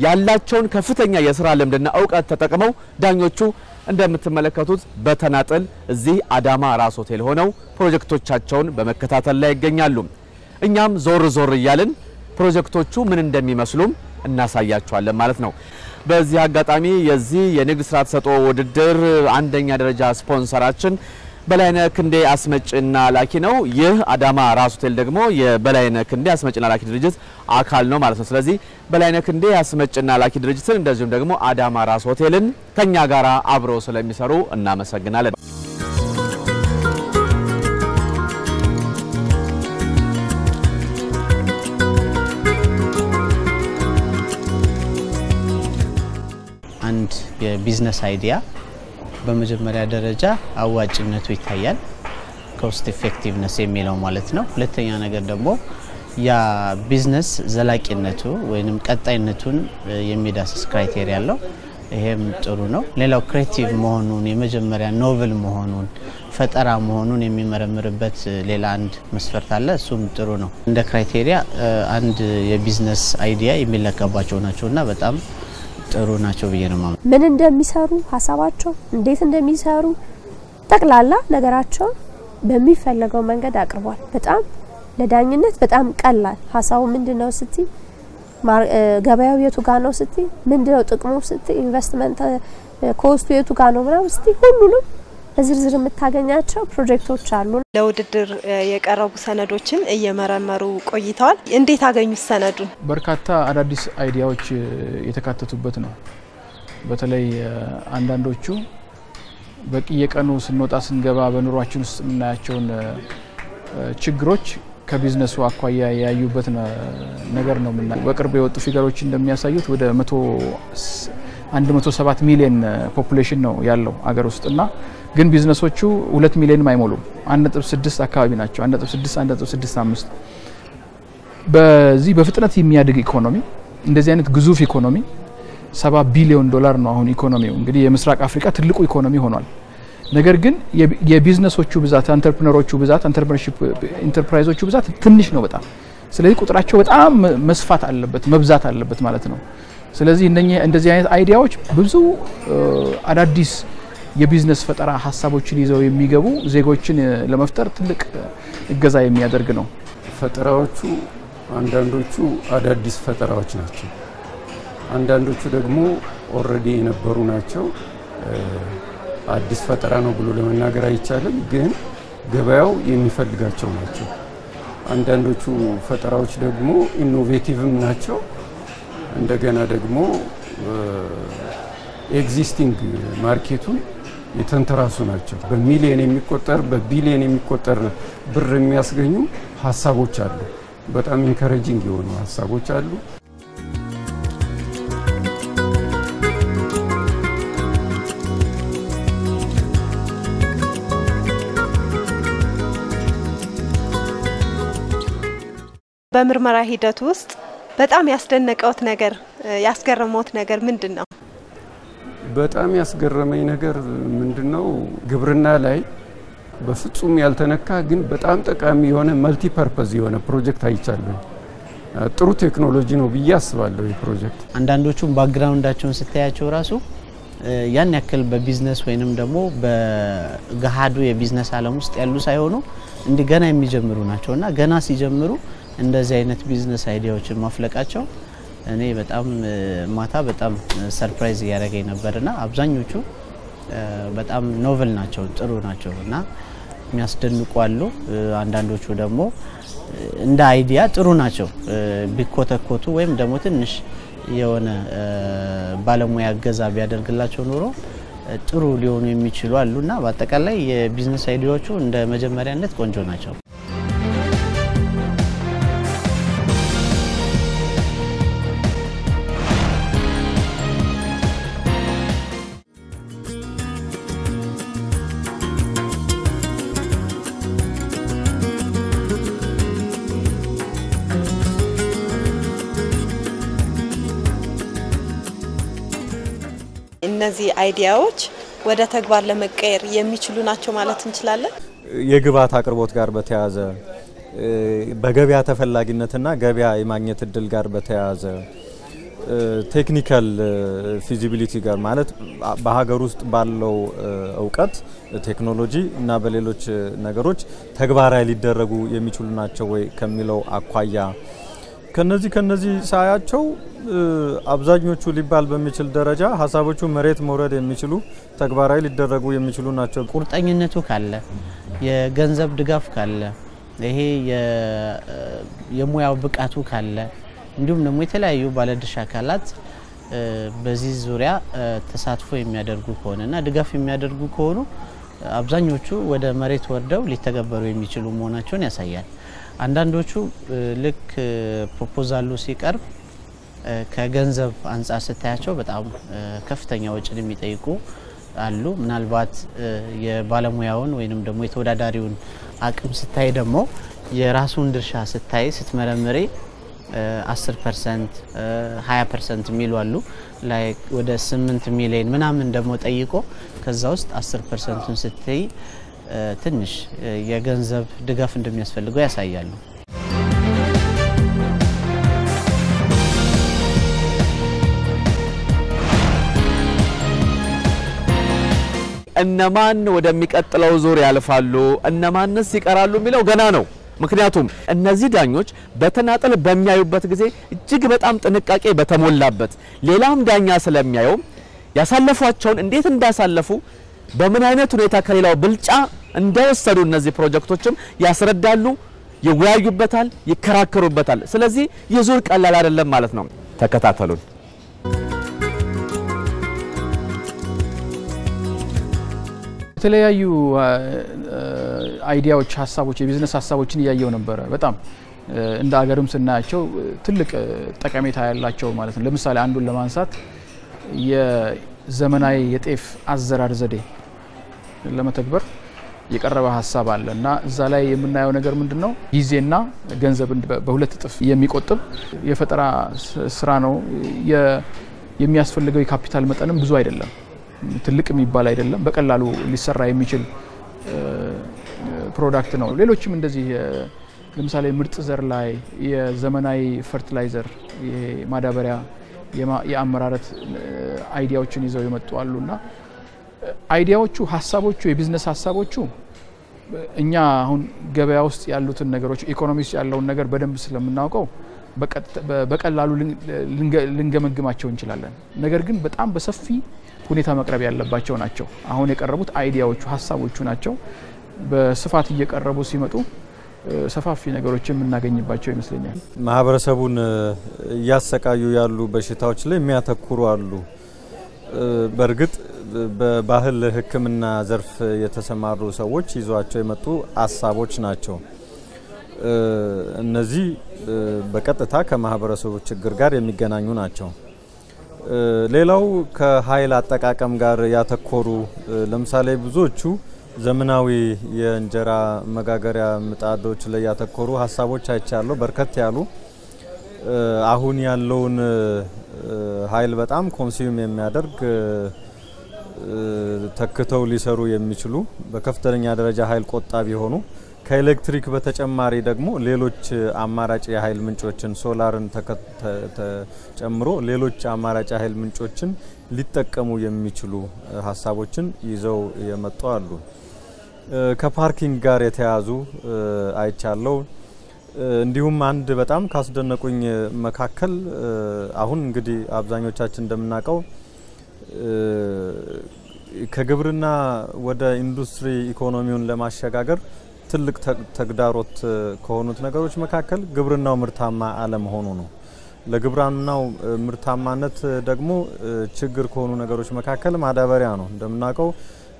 ያላቸውን ከፍተኛ የስራ ልምድና እውቀት ተጠቅመው ዳኞቹ እንደምትመለከቱት በተናጠል እዚህ አዳማ ራስ ሆቴል ሆነው ፕሮጀክቶቻቸውን በመከታተል ላይ ይገኛሉ። እኛም ዞር ዞር እያልን ፕሮጀክቶቹ ምን እንደሚመስሉም እናሳያቸዋለን ማለት ነው። በዚህ አጋጣሚ የዚህ የንግድ ስራ ተሰጥኦ ውድድር አንደኛ ደረጃ ስፖንሰራችን በላይነህ ክንዴ አስመጭና ላኪ ነው። ይህ አዳማ ራስ ሆቴል ደግሞ የበላይነህ ክንዴ አስመጭና ላኪ ድርጅት አካል ነው ማለት ነው። ስለዚህ በላይነህ ክንዴ አስመጭና ላኪ ድርጅትን እንደዚሁም ደግሞ አዳማ ራስ ሆቴልን ከኛ ጋራ አብረው ስለሚሰሩ እናመሰግናለን። አንድ የ business idea በመጀመሪያ ደረጃ አዋጭነቱ ይታያል። cost effectiveness የሚለው ማለት ነው። ሁለተኛ ነገር ደግሞ ያ ቢዝነስ ዘላቂነቱ ወይም ቀጣይነቱን የሚዳስስ criteria አለው። ይሄም ጥሩ ነው። ሌላው creative መሆኑን የመጀመሪያ novel መሆኑን ፈጠራ መሆኑን የሚመረምርበት ሌላ አንድ መስፈርት አለ። እሱም ጥሩ ነው። እንደ criteria አንድ የ business idea የሚለካባቸው ናቸው እና በጣም ጥሩ ናቸው ብዬ ነው ምን እንደሚሰሩ ሀሳባቸው እንዴት እንደሚሰሩ ጠቅላላ ነገራቸውን በሚፈለገው መንገድ አቅርቧል። በጣም ለዳኝነት በጣም ቀላል ሀሳቡ ምንድን ነው ስቲ ገበያው የቱ ጋ ነው ስቲ ምንድነው ጥቅሙ ስቲ investment cost ኡ የቱ ጋ ነው ምናምን ስቲ ሁሉንም በዝርዝር የምታገኛቸው ፕሮጀክቶች አሉ። ለውድድር የቀረቡ ሰነዶችን እየመረመሩ ቆይተዋል። እንዴት አገኙት ሰነዱን? በርካታ አዳዲስ idea ዎች የተካተቱበት ነው። በተለይ አንዳንዶቹ በየቀኑ ስንወጣ ስንገባ በኑሯችን ውስጥ የምናያቸውን ችግሮች ከቢዝነሱ አኳያ ያዩበት ነገር ነውና በቅርብ የወጡ figure ኦች እንደሚያሳዩት ወደ 107 ሚሊዮን population ነው ያለው አገር ውስጥ እና ግን ቢዝነሶቹ ሁለት ሚሊዮንም አይሞሉም። 1.6 አካባቢ ናቸው። 1.6 1.65 በዚህ በፍጥነት የሚያድግ ኢኮኖሚ እንደዚህ አይነት ግዙፍ ኢኮኖሚ 70 ቢሊዮን ዶላር ነው አሁን ኢኮኖሚው። እንግዲህ የምስራቅ አፍሪካ ትልቁ ኢኮኖሚ ሆኗል። ነገር ግን የቢዝነሶቹ ብዛት፣ አንተርፕረነሮቹ ብዛት፣ ኢንተርፕራይዞቹ ብዛት ትንሽ ነው በጣም። ስለዚህ ቁጥራቸው በጣም መስፋት አለበት መብዛት አለበት ማለት ነው። ስለዚህ እንደዚህ አይነት idea ዎች ብዙ አዳዲስ የቢዝነስ ፈጠራ ሀሳቦችን ይዘው የሚገቡ ዜጎችን ለመፍጠር ትልቅ እገዛ የሚያደርግ ነው። ፈጠራዎቹ አንዳንዶቹ አዳዲስ ፈጠራዎች ናቸው። አንዳንዶቹ ደግሞ already የነበሩ ናቸው። አዲስ ፈጠራ ነው ብሎ ለመናገር አይቻልም፣ ግን ገበያው የሚፈልጋቸው ናቸው። አንዳንዶቹ ፈጠራዎች ደግሞ innovative ም ናቸው። እንደገና ደግሞ existing market ኡን የተንተራሱ ናቸው። በሚሊየን የሚቆጠር በቢሊየን የሚቆጠር ብር የሚያስገኙ ሀሳቦች አሉ። በጣም ኢንከረጂንግ የሆኑ ሀሳቦች አሉ። በምርመራ ሂደት ውስጥ በጣም ያስደነቀውት ነገር ያስገረመውት ነገር ምንድን ነው? በጣም ያስገረመኝ ነገር ምንድን ነው? ግብርና ላይ በፍጹም ያልተነካ ግን በጣም ጠቃሚ የሆነ multipurpose የሆነ ፕሮጀክት አይቻለሁ። ጥሩ ቴክኖሎጂ ነው ብዬ አስባለሁ። ይህ ፕሮጀክት አንዳንዶቹም background ኣቸውን ስታያቸው ራሱ ያን ያክል በቢዝነስ ወይንም ደግሞ በገሃዱ የቢዝነስ ዓለም ውስጥ ያሉ ሳይሆኑ እንዲህ ገና የሚጀምሩ ናቸው እና ገና ሲጀምሩ እንደዚህ አይነት business idea ዎችን ማፍለቃቸው እኔ በጣም ማታ በጣም surprise እያደረገኝ ነበርና አብዛኞቹ በጣም novel ናቸው፣ ጥሩ ናቸው እና የሚያስደንቁ አሉ። አንዳንዶቹ ደግሞ እንደ idea ጥሩ ናቸው። ቢኮተኮቱ ወይም ደግሞ ትንሽ የሆነ ባለሙያ እገዛ ቢያደርግላቸው ኖሮ ጥሩ ሊሆኑ የሚችሉ አሉ እና በአጠቃላይ የ business idea ዎቹ እንደ መጀመሪያነት ቆንጆ ናቸው። እነዚህ idea ዎች ወደ ተግባር ለመቀየር የሚችሉ ናቸው ማለት እንችላለን። የግብዓት አቅርቦት ጋር በተያያዘ በገበያ ተፈላጊነትና ገበያ የማግኘት እድል ጋር በተያያዘ technical feasibility ጋር ማለት በሀገር ውስጥ ባለው እውቀት ቴክኖሎጂ እና በሌሎች ነገሮች ተግባራዊ ሊደረጉ የሚችሉ ናቸው ወይ ከሚለው አኳያ ከነዚህ ከነዚህ ሳያቸው አብዛኞቹ ሊባል በሚችል ደረጃ ሀሳቦቹ መሬት መውረድ የሚችሉ ተግባራዊ ሊደረጉ የሚችሉ ናቸው። ቁርጠኝነቱ ካለ የገንዘብ ድጋፍ ካለ ይሄ የሙያው ብቃቱ ካለ እንዲሁም ደግሞ የተለያዩ ባለድርሻ አካላት በዚህ ዙሪያ ተሳትፎ የሚያደርጉ ከሆነና ድጋፍ የሚያደርጉ ከሆኑ አብዛኞቹ ወደ መሬት ወርደው ሊተገበሩ የሚችሉ መሆናቸውን ያሳያል። አንዳንዶቹ ልክ ፕሮፖዛሉ ሲቀርብ ከገንዘብ አንጻር ስታያቸው በጣም ከፍተኛ ወጪን የሚጠይቁ አሉ። ምናልባት የባለሙያውን ወይንም ደግሞ የተወዳዳሪውን አቅም ስታይ ደግሞ የራሱን ድርሻ ስታይ ስትመረምሪ 10 percent 20 percent የሚሉ አሉ። ላይ ወደ 8 ሚሊዮን ምናምን ደግሞ ጠይቆ ከዛ ውስጥ 10 percent ኡን ስትይ ትንሽ የገንዘብ ድጋፍ እንደሚያስፈልገው ያሳያሉ። እነማን ወደሚቀጥለው ዙር ያልፋሉ፣ እነማንስ ይቀራሉ የሚለው ገና ነው። ምክንያቱም እነዚህ ዳኞች በተናጠል በሚያዩበት ጊዜ እጅግ በጣም ጥንቃቄ በተሞላበት ሌላም ዳኛ ስለሚያየው ያሳለፏቸውን እንዴት እንዳሳለፉ በምን አይነት ሁኔታ ከሌላው ብልጫ እንደወሰዱ እነዚህ ፕሮጀክቶችም ያስረዳሉ፣ ይወያዩበታል፣ ይከራከሩበታል። ስለዚህ ይህ ዙር ቀላል አይደለም ማለት ነው። ተከታተሉን። የተለያዩ idea ዎች፣ ሀሳቦች፣ የቢዝነስ ሀሳቦችን እያየው ነበረ። በጣም እንደ አገርም ስናያቸው ትልቅ ጠቀሜታ ያላቸው ማለት ነው። ለምሳሌ አንዱን ለማንሳት የዘመናዊ የጤፍ አዘራር ዘዴ ለመተግበር የቀረበ ሀሳብ አለ እና እዛ ላይ የምናየው ነገር ምንድን ነው? ጊዜና ገንዘብን በሁለት እጥፍ የሚቆጥብ የፈጠራ ስራ ነው። የሚያስፈልገው የካፒታል መጠንም ብዙ አይደለም፣ ትልቅ የሚባል አይደለም። በቀላሉ ሊሰራ የሚችል product ነው። ሌሎችም እንደዚህ ለምሳሌ ምርጥ ዘር ላይ የዘመናዊ fertilizer ማዳበሪያ የአመራረት idea ዎችን ይዘው የመጡ አሉ እና idea ዎቹ፣ ሀሳቦቹ፣ የቢዝነስ ሀሳቦቹ እኛ አሁን ገበያ ውስጥ ያሉትን ነገሮች ኢኮኖሚ ውስጥ ያለውን ነገር በደንብ ስለምናውቀው በቀላሉ ልንገመግማቸው እንችላለን። ነገር ግን በጣም በሰፊ ሁኔታ መቅረብ ያለባቸው ናቸው። አሁን የቀረቡት አይዲያዎቹ፣ ሀሳቦቹ ናቸው። በስፋት እየቀረቡ ሲመጡ ሰፋፊ ነገሮች የምናገኝባቸው ይመስለኛል። ማህበረሰቡን እያሰቃዩ ያሉ በሽታዎች ላይ የሚያተኩሩ አሉ። በእርግጥ በባህል ሕክምና ዘርፍ የተሰማሩ ሰዎች ይዟቸው የመጡ ሀሳቦች ናቸው። እነዚህ በቀጥታ ከማህበረሰቡ ችግር ጋር የሚገናኙ ናቸው። ሌላው ከኃይል አጠቃቀም ጋር ያተኮሩ ለምሳሌ ብዙዎቹ ዘመናዊ የእንጀራ መጋገሪያ ምጣዶች ላይ ያተኮሩ ሀሳቦች አይቻለሁ። በርከት ያሉ አሁን ያለውን ኃይል በጣም ኮንሱም የሚያደርግ ተክተው ሊሰሩ የሚችሉ በከፍተኛ ደረጃ ኃይል ቆጣቢ የሆኑ ከኤሌክትሪክ በተጨማሪ ደግሞ ሌሎች አማራጭ የኃይል ምንጮችን ሶላርን ጨምሮ ሌሎች አማራጭ የኃይል ምንጮችን ሊጠቀሙ የሚችሉ ሀሳቦችን ይዘው የመጡ አሉ። ከ parking ጋር የተያዙ አይቻለሁ። እንዲሁም አንድ በጣም ካስደነቁኝ መካከል አሁን እንግዲህ አብዛኞቻችን እንደምናውቀው ከግብርና ወደ ኢንዱስትሪ ኢኮኖሚውን ለማሸጋገር ትልቅ ተግዳሮት ከሆኑት ነገሮች መካከል ግብርናው ምርታማ አለመሆኑ ነው። ለግብርናው ምርታማነት ደግሞ ችግር ከሆኑ ነገሮች መካከል ማዳበሪያ ነው። እንደምናውቀው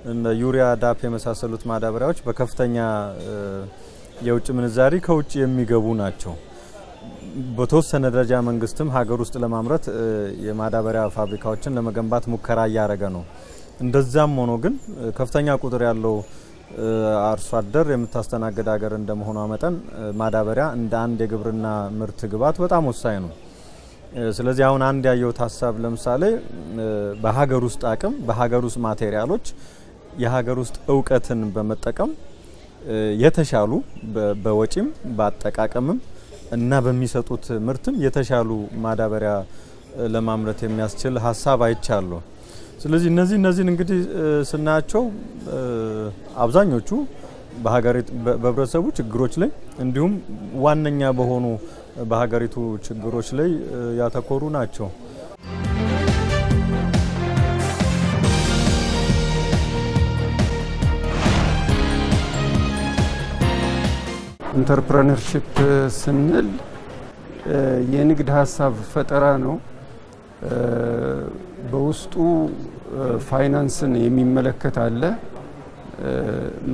እንደ ዩሪያ፣ ዳፕ የመሳሰሉት ማዳበሪያዎች በከፍተኛ የውጭ ምንዛሪ ከውጭ የሚገቡ ናቸው። በተወሰነ ደረጃ መንግስትም ሀገር ውስጥ ለማምረት የማዳበሪያ ፋብሪካዎችን ለመገንባት ሙከራ እያደረገ ነው። እንደዛም ሆኖ ግን ከፍተኛ ቁጥር ያለው አርሶ አደር የምታስተናግድ ሀገር እንደመሆኗ መጠን ማዳበሪያ እንደ አንድ የግብርና ምርት ግብዓት በጣም ወሳኝ ነው። ስለዚህ አሁን አንድ ያየሁት ሀሳብ ለምሳሌ በሀገር ውስጥ አቅም፣ በሀገር ውስጥ ማቴሪያሎች የሀገር ውስጥ እውቀትን በመጠቀም የተሻሉ በወጪም በአጠቃቀምም እና በሚሰጡት ምርትም የተሻሉ ማዳበሪያ ለማምረት የሚያስችል ሀሳብ አይቻለሁ። ስለዚህ እነዚህ እነዚህን እንግዲህ ስናያቸው አብዛኞቹ በህብረተሰቡ ችግሮች ላይ እንዲሁም ዋነኛ በሆኑ በሀገሪቱ ችግሮች ላይ ያተኮሩ ናቸው። ኢንተርፕረነርሺፕ ስንል የንግድ ሀሳብ ፈጠራ ነው። በውስጡ ፋይናንስን የሚመለከት አለ።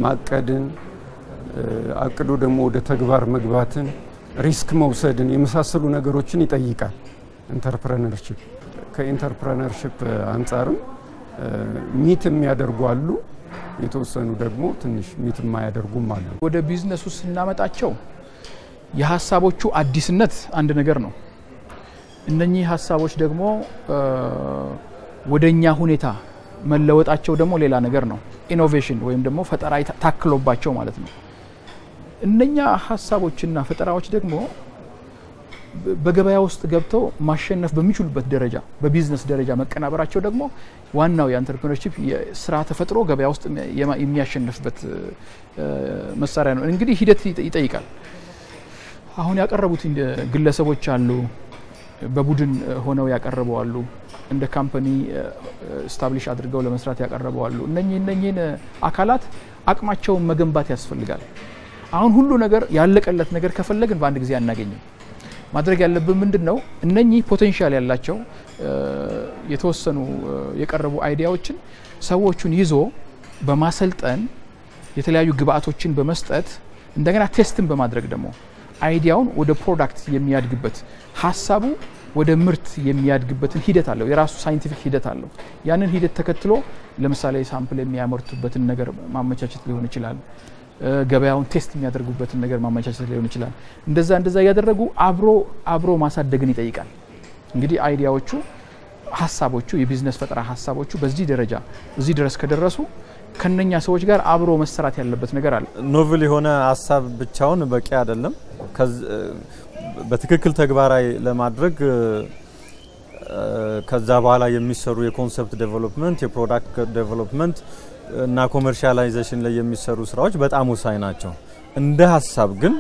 ማቀድን፣ አቅዶ ደግሞ ወደ ተግባር መግባትን፣ risk መውሰድን የመሳሰሉ ነገሮችን ይጠይቃል entrepreneurship። ከ entrepreneurship አንጻርም meet የሚያደርጉ አሉ፣ የተወሰኑ ደግሞ ትንሽ meet የማያደርጉም አሉ። ወደ ቢዝነሱ ስናመጣቸው የሀሳቦቹ አዲስነት አንድ ነገር ነው። እነኚህ ሀሳቦች ደግሞ ወደ እኛ ሁኔታ መለወጣቸው ደግሞ ሌላ ነገር ነው። innovation ወይም ደግሞ ፈጠራ ታክሎባቸው ማለት ነው። እነኛ ሀሳቦችና ፈጠራዎች ደግሞ በገበያ ውስጥ ገብተው ማሸነፍ በሚችሉበት ደረጃ በቢዝነስ ደረጃ መቀናበራቸው ደግሞ ዋናው የ entrepreneurship የስራ ተፈጥሮ ገበያ ውስጥ የሚያሸንፍበት መሳሪያ ነው። እንግዲህ ሂደት ይጠይቃል። አሁን ያቀረቡት ግለሰቦች አሉ፣ በቡድን ሆነው ያቀረቡ እንደ company establish አድርገው ለመስራት ያቀረቡ እነኚህ እነኚህን አካላት አቅማቸውን መገንባት ያስፈልጋል። አሁን ሁሉ ነገር ያለቀለት ነገር ከፈለግን በአንድ ጊዜ አናገኝም። ማድረግ ያለብን ምንድን ነው? እነኚህ potential ያላቸው የተወሰኑ የቀረቡ idea ዎችን ሰዎቹን ይዞ በማሰልጠን የተለያዩ ግብአቶችን በመስጠት እንደገና test ን በማድረግ ደግሞ idea ውን ወደ product የሚያድግበት ሀሳቡ ወደ ምርት የሚያድግበትን ሂደት አለው። የራሱ scientific ሂደት አለው። ያንን ሂደት ተከትሎ ለምሳሌ sample የሚያመርቱበትን ነገር ማመቻቸት ሊሆን ይችላል። ገበያውን test የሚያደርጉበትን ነገር ማመቻቸት ሊሆን ይችላል። እንደዛ እንደዛ እያደረጉ አብሮ አብሮ ማሳደግን ይጠይቃል። እንግዲህ idea ዎቹ፣ ሀሳቦቹ፣ የቢዝነስ ፈጠራ ሀሳቦቹ በዚህ ደረጃ እዚህ ድረስ ከደረሱ ከነኛ ሰዎች ጋር አብሮ መሰራት ያለበት ነገር አለ። novel የሆነ ሀሳብ ብቻውን በቂ አይደለም። በትክክል ተግባራዊ ለማድረግ ከዛ በኋላ የሚሰሩ የ concept development፣ የ product development እና commercialization ላይ የሚሰሩ ስራዎች በጣም ወሳኝ ናቸው። እንደ ሀሳብ ግን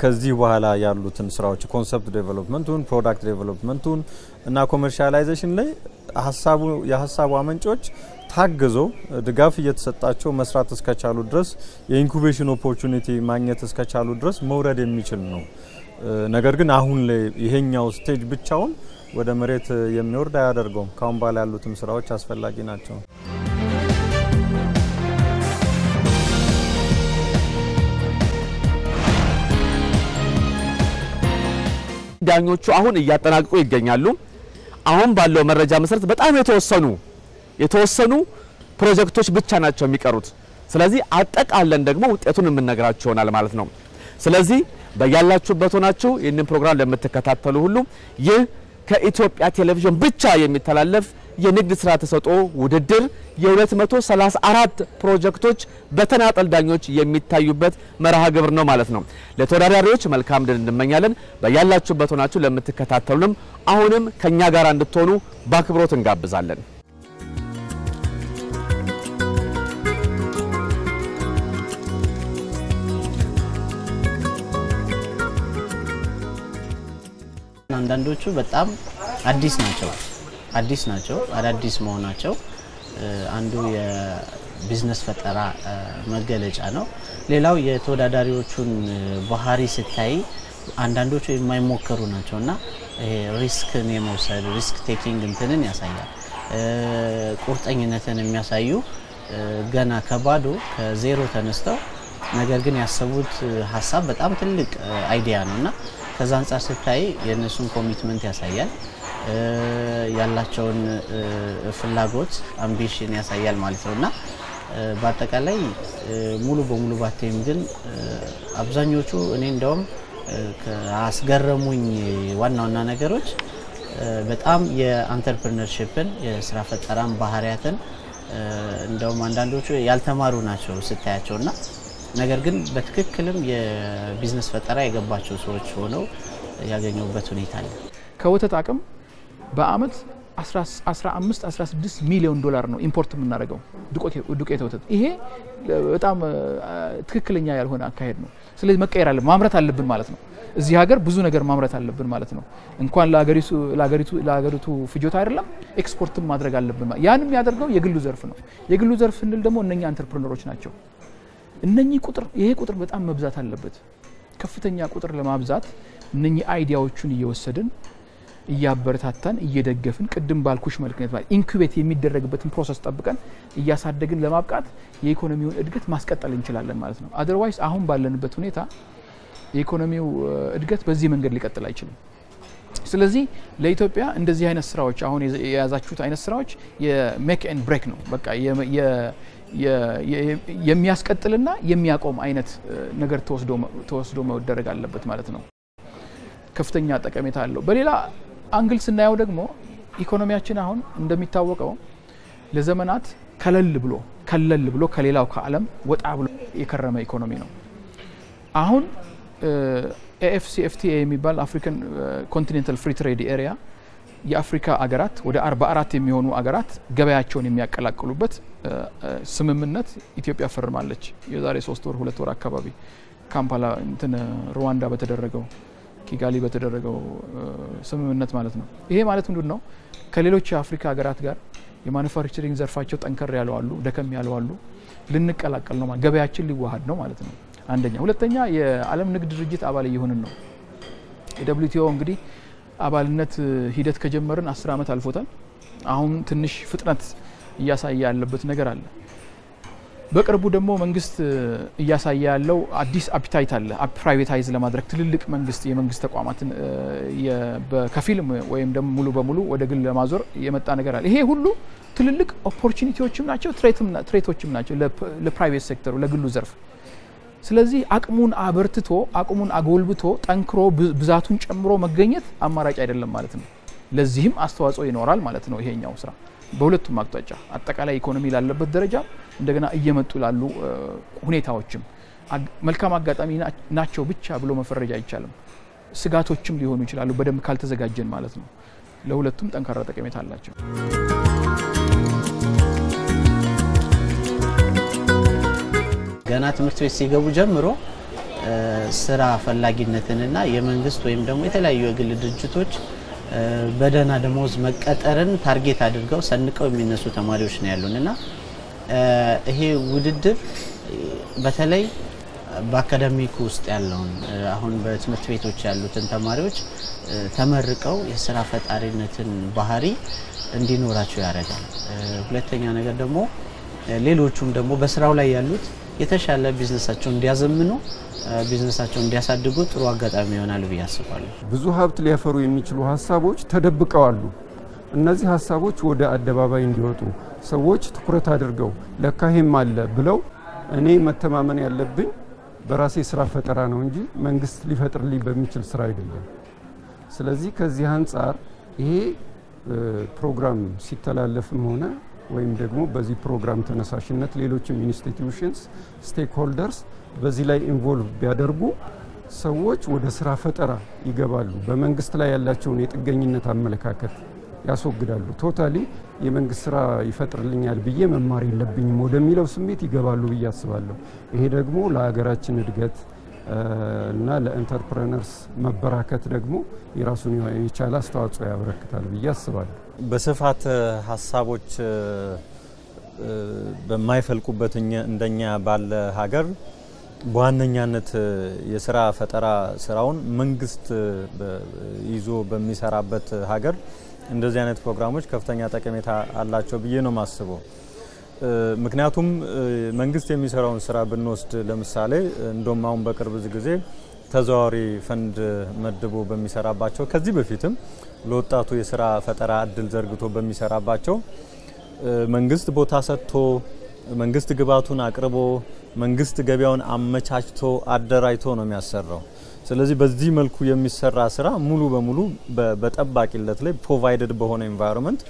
ከዚህ በኋላ ያሉትን ስራዎች concept development ኡን፣ product development ኡን እና commercialization ላይ ሀሳቡ የሀሳቡ አመንጮች ታግዘው ድጋፍ እየተሰጣቸው መስራት እስከቻሉ ድረስ የ incubation opportunity ማግኘት እስከቻሉ ድረስ መውረድ የሚችል ነው። ነገር ግን አሁን ላይ ይሄኛው stage ብቻውን ወደ መሬት የሚወርድ አያደርገውም። ካሁን በኋላ ያሉትም ስራዎች አስፈላጊ ናቸው። ዳኞቹ አሁን እያጠናቀቁ ይገኛሉ። አሁን ባለው መረጃ መሰረት በጣም የተወሰኑ የተወሰኑ ፕሮጀክቶች ብቻ ናቸው የሚቀሩት። ስለዚህ አጠቃለን ደግሞ ውጤቱን የምንነግራችሁ ይሆናል ማለት ነው። ስለዚህ በያላችሁበት ሆናችሁ ይህንን ፕሮግራም ለምትከታተሉ ሁሉ ይህ ከኢትዮጵያ ቴሌቪዥን ብቻ የሚተላለፍ የንግድ ስራ ተሰጥኦ ውድድር የ234 ፕሮጀክቶች በተናጠል ዳኞች የሚታዩበት መርሃ ግብር ነው ማለት ነው። ለተወዳዳሪዎች መልካም ድል እንመኛለን። በያላችሁበት ሆናችሁ ለምትከታተሉንም አሁንም ከኛ ጋር እንድትሆኑ በአክብሮት እንጋብዛለን። አንዳንዶቹ በጣም አዲስ ናቸው አዲስ ናቸው። አዳዲስ መሆናቸው አንዱ የቢዝነስ ፈጠራ መገለጫ ነው። ሌላው የተወዳዳሪዎቹን ባህሪ ስታይ አንዳንዶቹ የማይሞከሩ ናቸው እና risk ን የመውሰድ risk taking እንትንን ያሳያል። ቁርጠኝነትን የሚያሳዩ ገና ከባዶ ከዜሮ ተነስተው ነገር ግን ያሰቡት ሀሳብ በጣም ትልቅ idea ነው እና ከዛ አንጻር ስታይ የእነሱን commitment ያሳያል ያላቸውን ፍላጎት አምቢሽን ያሳያል ማለት ነው እና በአጠቃላይ ሙሉ በሙሉ ባቴም ግን አብዛኞቹ እኔ እንደውም አስገረሙኝ ዋና ዋና ነገሮች በጣም የአንተርፕርነርሽፕን የስራ ፈጠራን ባህሪያትን እንደውም አንዳንዶቹ ያልተማሩ ናቸው ስታያቸው እና ነገር ግን በትክክልም የቢዝነስ ፈጠራ የገባቸው ሰዎች ሆነው ያገኘሁበት ሁኔታ አለ። ከወተት አቅም በአመት 15 16 ሚሊዮን ዶላር ነው import የምናደርገው ዱቄት ወተት። ይሄ በጣም ትክክለኛ ያልሆነ አካሄድ ነው። ስለዚህ መቀየር አለብን፣ ማምረት አለብን ማለት ነው። እዚህ ሀገር ብዙ ነገር ማምረት አለብን ማለት ነው። እንኳን ለሀገሪቱ ፍጆታ አይደለም ኤክስፖርትም ማድረግ አለብን። ያን የሚያደርገው የግሉ ዘርፍ ነው። የግሉ ዘርፍ ስንል ደግሞ እነኛ entrepreneur ኦች ናቸው። እነኚህ ቁጥር ይሄ ቁጥር በጣም መብዛት አለበት። ከፍተኛ ቁጥር ለማብዛት እነኚህ idea ዎቹን እየወሰድን እያበረታታን እየደገፍን ቅድም ባልኩሽ መልክ incubate የሚደረግበትን process ጠብቀን እያሳደግን ለማብቃት የኢኮኖሚውን እድገት ማስቀጠል እንችላለን ማለት ነው። otherwise አሁን ባለንበት ሁኔታ የኢኮኖሚው እድገት በዚህ መንገድ ሊቀጥል አይችልም። ስለዚህ ለኢትዮጵያ እንደዚህ አይነት ስራዎች አሁን የያዛችሁት አይነት ስራዎች የ make and break ነው። በቃ የሚያስቀጥልና የሚያቆም አይነት ነገር ተወስዶ መደረግ አለበት ማለት ነው። ከፍተኛ ጠቀሜታ አለው። በሌላ angle ስናየው ደግሞ ኢኮኖሚያችን አሁን እንደሚታወቀው ለዘመናት ከለል ብሎ ከለል ብሎ ከሌላው ከዓለም ወጣ ብሎ የከረመ ኢኮኖሚ ነው። አሁን AfCFTA የሚባል African Continental Free Trade Area የአፍሪካ አገራት ወደ 44 የሚሆኑ አገራት ገበያቸውን የሚያቀላቅሉበት ስምምነት ኢትዮጵያ ፈርማለች። የዛሬ ሶስት ወር ሁለት ወር አካባቢ ካምፓላ እንትን ሩዋንዳ በተደረገው ኪጋሊ በተደረገው ስምምነት ማለት ነው። ይሄ ማለት ምንድን ነው? ከሌሎች የአፍሪካ ሀገራት ጋር የ manufacturing ዘርፋቸው ጠንከር ያለው አሉ፣ ደከም ያለው አሉ። ልንቀላቀል ነው፣ ገበያችን ሊዋሃድ ነው ማለት ነው። አንደኛ። ሁለተኛ የዓለም ንግድ ድርጅት አባል እየሆንን ነው። የ WTO እንግዲህ አባልነት ሂደት ከጀመርን አስር ዓመት አልፎታል። አሁን ትንሽ ፍጥነት እያሳየ ያለበት ነገር አለ። በቅርቡ ደግሞ መንግስት እያሳየ ያለው አዲስ appetite አለ privatize ለማድረግ ትልልቅ መንግስት የመንግስት ተቋማትን በከፊልም ወይም ደግሞ ሙሉ በሙሉ ወደ ግል ለማዞር የመጣ ነገር አለ። ይሄ ሁሉ ትልልቅ opportunity ዎችም ናቸው፣ threat ኦችም ናቸው ለ private sector ሩ ለግሉ ዘርፍ። ስለዚህ አቅሙን አበርትቶ አቅሙን አጎልብቶ ጠንክሮ ብዛቱን ጨምሮ መገኘት አማራጭ አይደለም ማለት ነው። ለዚህም አስተዋጽኦ ይኖራል ማለት ነው ይሄኛው ስራ በሁለቱም አቅጣጫ አጠቃላይ ኢኮኖሚ ላለበት ደረጃ እንደገና እየመጡ ላሉ ሁኔታዎችም መልካም አጋጣሚ ናቸው ብቻ ብሎ መፈረጅ አይቻልም። ስጋቶችም ሊሆኑ ይችላሉ በደንብ ካልተዘጋጀን ማለት ነው። ለሁለቱም ጠንካራ ጠቀሜታ አላቸው። ገና ትምህርት ቤት ሲገቡ ጀምሮ ስራ ፈላጊነትንና የመንግስት ወይም ደግሞ የተለያዩ የግል ድርጅቶች በደህና ደሞዝ መቀጠርን target አድርገው ሰንቀው የሚነሱ ተማሪዎች ነው ያሉን እና ይሄ ውድድር በተለይ በ academic ውስጥ ያለውን አሁን በትምህርት ቤቶች ያሉትን ተማሪዎች ተመርቀው የስራ ፈጣሪነትን ባህሪ እንዲኖራቸው ያደርጋል። ሁለተኛ ነገር ደግሞ ሌሎቹም ደግሞ በስራው ላይ ያሉት የተሻለ ቢዝነሳቸውን እንዲያዘምኑ ቢዝነሳቸውን እንዲያሳድጉ ጥሩ አጋጣሚ ይሆናል ብዬ አስባለሁ። ብዙ ሀብት ሊያፈሩ የሚችሉ ሀሳቦች ተደብቀዋሉ። እነዚህ ሀሳቦች ወደ አደባባይ እንዲወጡ ሰዎች ትኩረት አድርገው ለካሄም አለ ብለው እኔ መተማመን ያለብኝ በራሴ ስራ ፈጠራ ነው እንጂ መንግስት ሊፈጥርልኝ በሚችል ስራ አይደለም። ስለዚህ ከዚህ አንጻር ይሄ ፕሮግራም ሲተላለፍም ሆነ ወይም ደግሞ በዚህ ፕሮግራም ተነሳሽነት ሌሎችም institutions stakeholders በዚህ ላይ involve ቢያደርጉ ሰዎች ወደ ስራ ፈጠራ ይገባሉ። በመንግስት ላይ ያላቸውን የጥገኝነት አመለካከት ያስወግዳሉ። totally የመንግስት ስራ ይፈጥርልኛል ብዬ መማር የለብኝም ወደሚለው ስሜት ይገባሉ ብዬ አስባለሁ። ይሄ ደግሞ ለሀገራችን እድገት እና ለኢንተርፕረነርስ መበራከት ደግሞ የራሱን የቻለ አስተዋጽኦ ያበረክታል ብዬ አስባለሁ። በስፋት ሀሳቦች በማይፈልቁበት እንደኛ ባለ ሀገር በዋነኛነት የስራ ፈጠራ ስራውን መንግስት ይዞ በሚሰራበት ሀገር እንደዚህ አይነት ፕሮግራሞች ከፍተኛ ጠቀሜታ አላቸው ብዬ ነው የማስበው። ምክንያቱም መንግስት የሚሰራውን ስራ ብንወስድ ለምሳሌ እንደውም አሁን በቅርብ ጊዜ ተዘዋዋሪ ፈንድ መድቦ በሚሰራባቸው ከዚህ በፊትም ለወጣቱ የስራ ፈጠራ እድል ዘርግቶ በሚሰራባቸው መንግስት ቦታ ሰጥቶ መንግስት ግብዓቱን አቅርቦ መንግስት ገበያውን አመቻችቶ አደራጅቶ ነው የሚያሰራው። ስለዚህ በዚህ መልኩ የሚሰራ ስራ ሙሉ በሙሉ በጠባቂነት ላይ provided በሆነ environment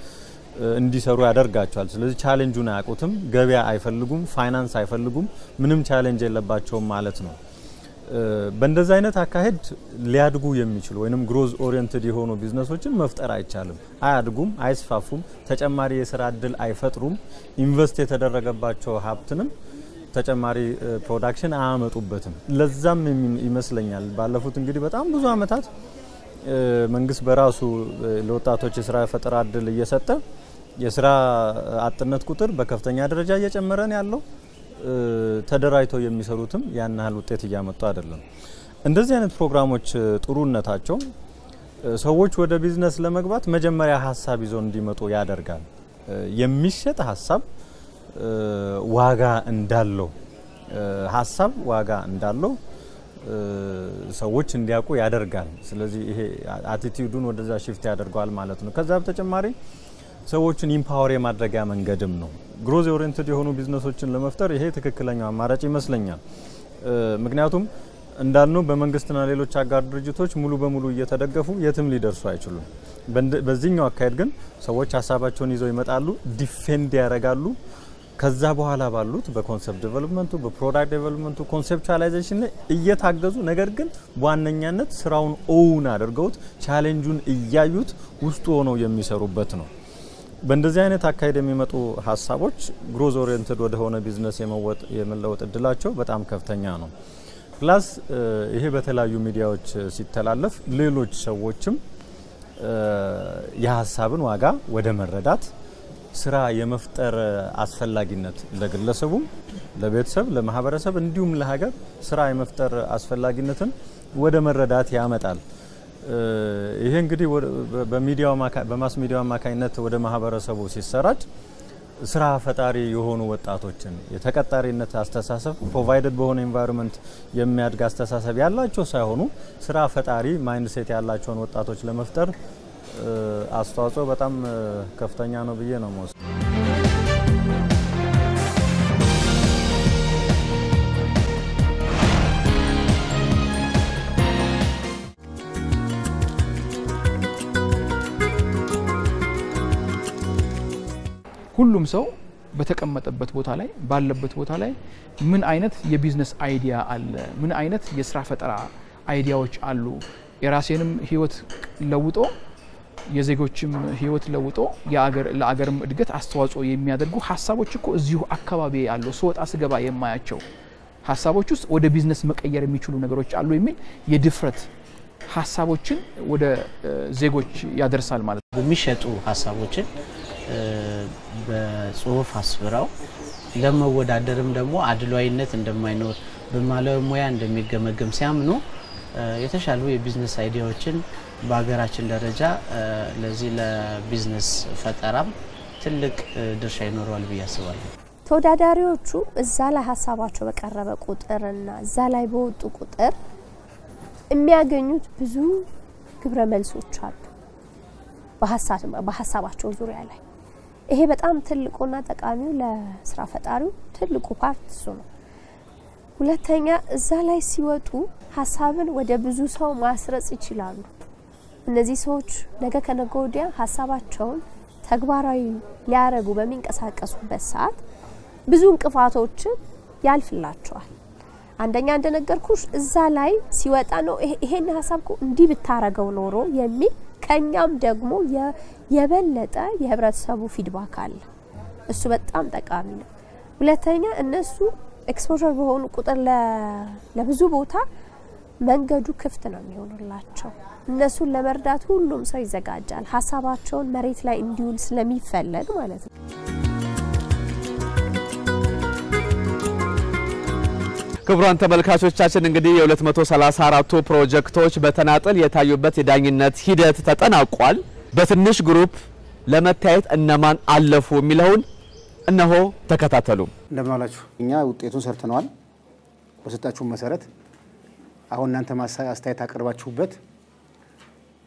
እንዲሰሩ ያደርጋቸዋል። ስለዚህ challenge ኡን አያውቁትም፣ ገበያ አይፈልጉም፣ ፋይናንስ አይፈልጉም፣ ምንም challenge የለባቸውም ማለት ነው። በእንደዚህ አይነት አካሄድ ሊያድጉ የሚችሉ ወይም growth oriented የሆኑ ቢዝነሶችን መፍጠር አይቻልም። አያድጉም፣ አይስፋፉም፣ ተጨማሪ የስራ እድል አይፈጥሩም። invest የተደረገባቸው ሀብትንም ተጨማሪ production አያመጡበትም። ለዛም ይመስለኛል ባለፉት እንግዲህ በጣም ብዙ አመታት መንግስት በራሱ ለወጣቶች የስራ ፈጠራ እድል እየሰጠ የስራ አጥነት ቁጥር በከፍተኛ ደረጃ እየጨመረን ያለው ተደራጅተው የሚሰሩትም ያን ያህል ውጤት እያመጡ አይደለም። እንደዚህ አይነት ፕሮግራሞች ጥሩነታቸው ሰዎች ወደ ቢዝነስ ለመግባት መጀመሪያ ሀሳብ ይዘው እንዲመጡ ያደርጋል። የሚሸጥ ሀሳብ ዋጋ እንዳለው ሀሳብ ዋጋ እንዳለው ሰዎች እንዲያውቁ ያደርጋል። ስለዚህ ይሄ attitude ኡን ወደዛ shift ያደርገዋል ማለት ነው። ከዛ በተጨማሪ ሰዎችን empower የማድረጊያ መንገድም ነው። growth oriented የሆኑ ቢዝነሶችን ለመፍጠር ይሄ ትክክለኛው አማራጭ ይመስለኛል። ምክንያቱም እንዳልነው በመንግስትና ሌሎች አጋር ድርጅቶች ሙሉ በሙሉ እየተደገፉ የትም ሊደርሱ አይችሉም። በዚህኛው አካሄድ ግን ሰዎች ሀሳባቸውን ይዘው ይመጣሉ፣ defend ያደርጋሉ። ከዛ በኋላ ባሉት በ concept development ኡ፣ በ product development ኡ፣ conceptualization ላይ እየታገዙ ነገር ግን በዋነኛነት ስራውን own አድርገውት challenge ኡን እያዩት ውስጡ ሆነው የሚሰሩበት ነው። በእንደዚህ አይነት አካሄድ የሚመጡ ሀሳቦች growth oriented ወደሆነ ቢዝነስ የመለወጥ እድላቸው በጣም ከፍተኛ ነው። plus ይሄ በተለያዩ ሚዲያዎች ሲተላለፍ ሌሎች ሰዎችም የሀሳብን ዋጋ ወደ መረዳት ስራ የመፍጠር አስፈላጊነት ለግለሰቡም፣ ለቤተሰብ፣ ለማህበረሰብ እንዲሁም ለሀገር ስራ የመፍጠር አስፈላጊነትን ወደ መረዳት ያመጣል። ይሄ እንግዲህ በሚዲያው በ mass media ው አማካኝነት ወደ ማህበረሰቡ ሲሰራጭ ስራ ፈጣሪ የሆኑ ወጣቶችን የተቀጣሪነት አስተሳሰብ provided በሆነ environment የሚያድግ አስተሳሰብ ያላቸው ሳይሆኑ ስራ ፈጣሪ mind ያላቸውን ወጣቶች ለመፍጠር አስተዋጽኦ በጣም ከፍተኛ ነው ብዬ ነው የምወስድ። ሁሉም ሰው በተቀመጠበት ቦታ ላይ ባለበት ቦታ ላይ ምን አይነት የ business idea አለ፣ ምን አይነት የስራ ፈጠራ idea ዎች አሉ፣ የራሴንም ህይወት ለውጦ የዜጎችም ህይወት ለውጦ ለአገርም እድገት አስተዋጽኦ የሚያደርጉ ሀሳቦች እኮ እዚሁ አካባቢ ያለው ስወጣ ስገባ የማያቸው ሀሳቦች ውስጥ ወደ ቢዝነስ መቀየር የሚችሉ ነገሮች አሉ የሚል የድፍረት ሀሳቦችን ወደ ዜጎች ያደርሳል ማለት ነው። የሚሸጡ ሀሳቦችን በጽሁፍ አስፍረው ለመወዳደርም ደግሞ አድሏዊነት እንደማይኖር በባለሙያ እንደሚገመገም ሲያምኑ የተሻሉ የ business idea ዎችን በሀገራችን ደረጃ ለዚህ ለቢዝነስ ፈጠራም ትልቅ ድርሻ ይኖረዋል ብዬ አስባለሁ። ተወዳዳሪዎቹ እዛ ላይ ሀሳባቸው በቀረበ ቁጥርና እዛ ላይ በወጡ ቁጥር የሚያገኙት ብዙ ግብረ መልሶች አሉ በሀሳባቸው ዙሪያ ላይ። ይሄ በጣም ትልቁና ጠቃሚው ለስራ ፈጣሪው ትልቁ part እሱ ነው። ሁለተኛ እዛ ላይ ሲወጡ ሀሳብን ወደ ብዙ ሰው ማስረጽ ይችላሉ። እነዚህ ሰዎች ነገ ከነገ ወዲያ ሀሳባቸውን ተግባራዊ ሊያረጉ በሚንቀሳቀሱበት ሰዓት ብዙ እንቅፋቶችን ያልፍላቸዋል። አንደኛ እንደነገርኩሽ እዛ ላይ ሲወጣ ነው ይሄን ሀሳብ እንዲህ ብታረገው ኖሮ የሚል ከኛም ደግሞ የበለጠ የህብረተሰቡ feedback አለ። እሱ በጣም ጠቃሚ ነው። ሁለተኛ እነሱ exposure በሆኑ ቁጥር ለብዙ ቦታ መንገዱ ክፍት ነው የሚሆኑላቸው። እነሱን ለመርዳት ሁሉም ሰው ይዘጋጃል። ሀሳባቸውን መሬት ላይ እንዲውል ስለሚፈለግ ማለት ነው። ክቡራን ተመልካቾቻችን እንግዲህ የ234ቱ ፕሮጀክቶች በተናጠል የታዩበት የዳኝነት ሂደት ተጠናቋል። በትንሽ ግሩፕ ለመታየት እነማን አለፉ የሚለውን እነሆ ተከታተሉ። እንደምን ዋላችሁ። እኛ ውጤቱን ሰርተነዋል በሰጣችሁን መሰረት። አሁን እናንተ አስተያየት አቀርባችሁበት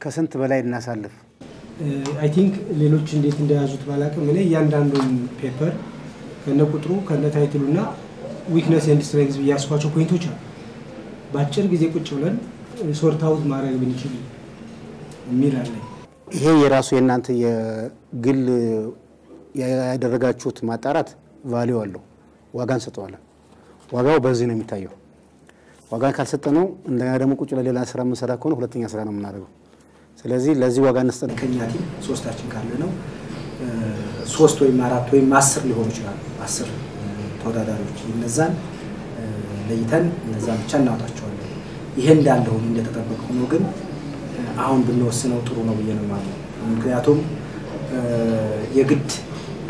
ከስንት በላይ እናሳልፍ? I think ሌሎች እንዴት እንደያዙት ባላቅም እኔ እያንዳንዱን paper ከነ ቁጥሩ ከነ title ኡና weakness and strength ብዬ ያስኳቸው point ኦች አሉ። በአጭር ጊዜ ቁጭ ብለን sort out ማድረግ ብንችል የሚል አለኝ። ይሄ የራሱ የእናንተ የግል ያደረጋችሁት ማጣራት value አለው፣ ዋጋ እንሰጠዋለን። ዋጋው በዚህ ነው የሚታየው። ዋጋ ካልሰጠነው እንደገና ደግሞ ቁጭ ለሌላ ስራ የምንሰራ ከሆነ ሁለተኛ ስራ ነው የምናደርገው። ስለዚህ ለዚህ ዋጋ እንስጠን። ከኛ team ሶስታችን ካለ ነው ሶስት ወይም አራት ወይም አስር ሊሆኑ ይችላሉ። አስር ተወዳዳሪዎች እነዛን ለይተን እነዛን ብቻ እናወጣቸዋለን። ይሄ እንዳለ ሆኖ እንደተጠበቀ ሆኖ ግን አሁን ብንወስነው ጥሩ ነው ብዬ ነው ማለት ነው። ምክንያቱም የግድ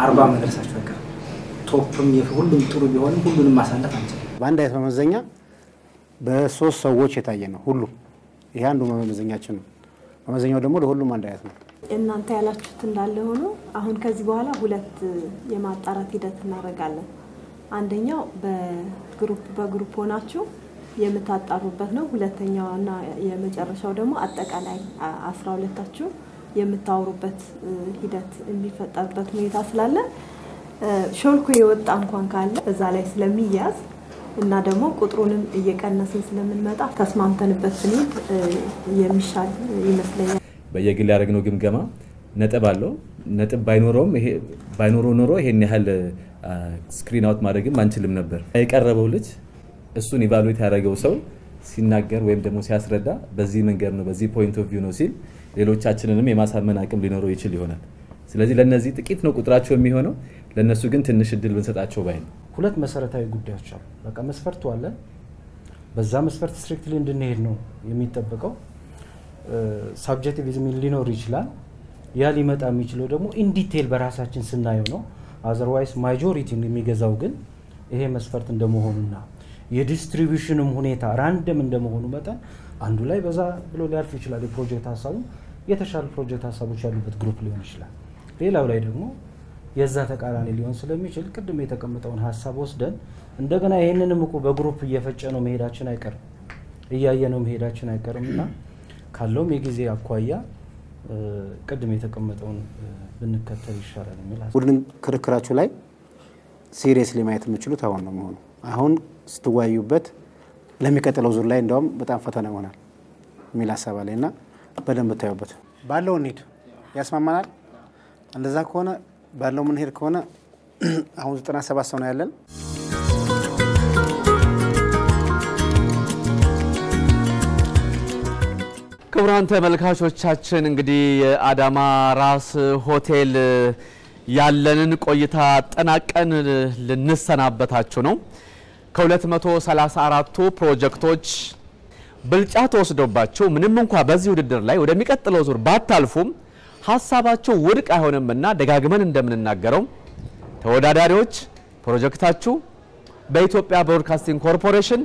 አርባ መድረሳቸው አይቀርም። ቶፕም ሁሉም ጥሩ ቢሆንም ሁሉንም ማሳለፍ አንችልም። በአንድ አይነት መመዘኛ በሶስት ሰዎች የታየ ነው ሁሉም። ይሄ አንዱ መመዘኛችን ነው። መመዘኛው ደግሞ ለሁሉም አንድ አይነት ነው። እናንተ ያላችሁት እንዳለ ሆኖ አሁን ከዚህ በኋላ ሁለት የማጣራት ሂደት እናደርጋለን። አንደኛው በግሩፕ በግሩፕ ሆናችሁ የምታጣሩበት ነው። ሁለተኛው እና የመጨረሻው ደግሞ አጠቃላይ አስራ ሁለታችሁ የምታወሩበት ሂደት የሚፈጠርበት ሁኔታ ስላለ ሾልኮ የወጣ እንኳን ካለ እዛ ላይ ስለሚያዝ እና ደግሞ ቁጥሩንም እየቀነስን ስለምንመጣ ተስማምተንበት ስንሄድ የሚሻል ይመስለኛል። በየግል ያደረግነው ግምገማ ነጥብ አለው። ነጥብ ባይኖረውም ባይኖረው ኖሮ ይሄን ያህል screen out ማድረግም አንችልም ነበር። የቀረበው ልጅ እሱን evaluate ያደረገው ሰው ሲናገር ወይም ደግሞ ሲያስረዳ በዚህ መንገድ ነው በዚህ point of view ነው ሲል ሌሎቻችንንም የማሳመን አቅም ሊኖረው ይችል ይሆናል። ስለዚህ ለነዚህ ጥቂት ነው ቁጥራቸው የሚሆነው፣ ለእነሱ ግን ትንሽ እድል ብንሰጣቸው ባይ ነው። ሁለት መሰረታዊ ጉዳዮች አሉ። በቃ መስፈርቱ አለ። በዛ መስፈርት strictly እንድንሄድ ነው የሚጠበቀው። subjectivism ሊኖር ይችላል። ያ ሊመጣ የሚችለው ደግሞ in detail በራሳችን ስናየው ነው። otherwise majority ን የሚገዛው ግን ይሄ መስፈርት እንደመሆኑና የ distribution ም ሁኔታ random እንደመሆኑ መጠን አንዱ ላይ በዛ ብሎ ሊያልፍ ይችላል። የፕሮጀክት ሀሳቡ የተሻሉ ፕሮጀክት ሀሳቦች ያሉበት ግሩፕ ሊሆን ይችላል። ሌላው ላይ ደግሞ የዛ ተቃራኒ ሊሆን ስለሚችል ቅድም የተቀመጠውን ሀሳብ ወስደን እንደገና ይህንንም እኮ በግሩፕ እየፈጨ ነው መሄዳችን አይቀርም፣ እያየ ነው መሄዳችን አይቀርም እና ካለውም የጊዜ አኳያ ቅድም የተቀመጠውን ብንከተል ይሻላል የሚል ቡድን ክርክራችሁ ላይ seriously ማየት የምችሉት አሁን ነው የሚሆኑ አሁን ስትወያዩበት ለሚቀጥለው ዙር ላይ እንደውም በጣም ፈተና ይሆናል የሚል ሀሳብ አለኝ እና በደንብ ብታዩበት ባለው እንሂድ ያስማማናል። እንደዛ ከሆነ ባለው ምንሄድ ከሆነ አሁን ዘጠና ሰባት ሰው ነው ያለን። ክቡራን ተመልካቾቻችን እንግዲህ የአዳማ ራስ ሆቴል ያለንን ቆይታ አጠናቀን ልንሰናበታችሁ ነው። ከ234ቱ ፕሮጀክቶች ብልጫ ተወስዶባቸው ምንም እንኳ በዚህ ውድድር ላይ ወደሚቀጥለው ዙር ባታልፉም ሀሳባቸው ውድቅ አይሆንምና ደጋግመን እንደምንናገረው ተወዳዳሪዎች ፕሮጀክታችሁ በኢትዮጵያ ብሮድካስቲንግ ኮርፖሬሽን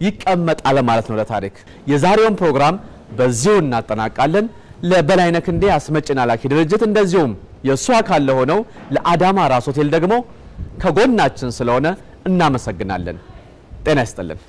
ይቀመጣል ማለት ነው ለታሪክ። የዛሬውን ፕሮግራም በዚሁ እናጠናቃለን። ለበላይነህ ክንዴ አስመጭና ላኪ ድርጅት እንደዚሁም የእሱ አካል ለሆነው ለአዳማ ራስ ሆቴል ደግሞ ከጎናችን ስለሆነ እናመሰግናለን። ጤና ይስጥልን።